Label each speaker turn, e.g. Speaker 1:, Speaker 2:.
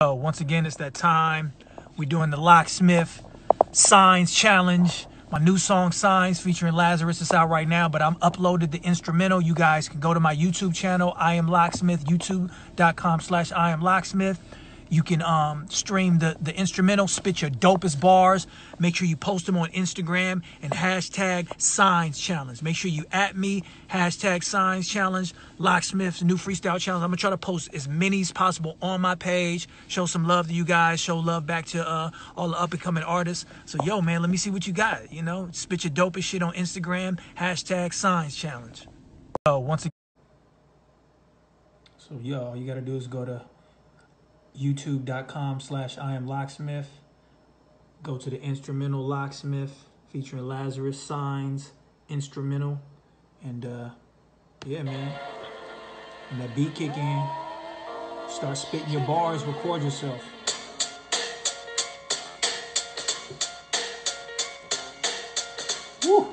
Speaker 1: So once again, it's that time. We're doing the Locksmith Signs Challenge. My new song Signs featuring Lazarus is out right now, but I'm uploaded the instrumental. You guys can go to my YouTube channel, I am Locksmith, youtube.com slash I am Locksmith. You can um, stream the, the instrumental, spit your dopest bars. Make sure you post them on Instagram and hashtag signs challenge. Make sure you at me, hashtag signs challenge, locksmith's new freestyle challenge. I'm gonna try to post as many as possible on my page. Show some love to you guys. Show love back to uh, all the up and coming artists. So yo, man, let me see what you got. You know, spit your dopest shit on Instagram, hashtag signs challenge. So once again. So yo, all you gotta do is go to youtube.com slash I am locksmith. Go to the instrumental locksmith featuring Lazarus Signs instrumental. And uh yeah man. And that beat kick in. Start spitting your bars, record yourself. Woo!